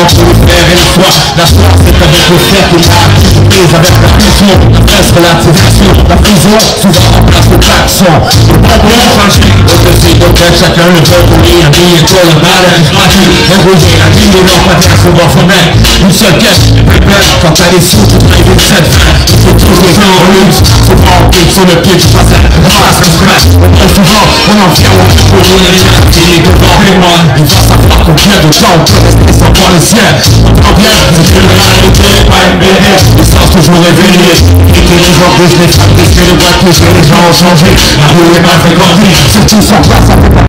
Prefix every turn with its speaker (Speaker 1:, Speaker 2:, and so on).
Speaker 1: entre le fer et le foie La soif c'est avec le fer que l'art Prise avec la fusion, la presse relativisation La fusion souvent remplace le taxon Le problème fragile Au-dessus d'auquel chacun le veut pour lui Un billet pour le mal Magie, embrouillé, la vie. Des lampadaires souvent fenêtre Une seule quête, pépère Quand t'as les sous, tu traînes cette fin Il faut toujours jouer en luxe Souvent on pique sur le pied du passé Ramasse le scratch On souvent, on en vient au pour donner les mains Il est devant et moi Il va savoir combien de temps on peut rester le ciel. Prend bien, c'est une réalité, pas une Les sens toujours réveillés Et que les gens je les fabrique, les boîtes que les gens ont changé. La rue est mal fréquentée, surtout sans place, ça fait pas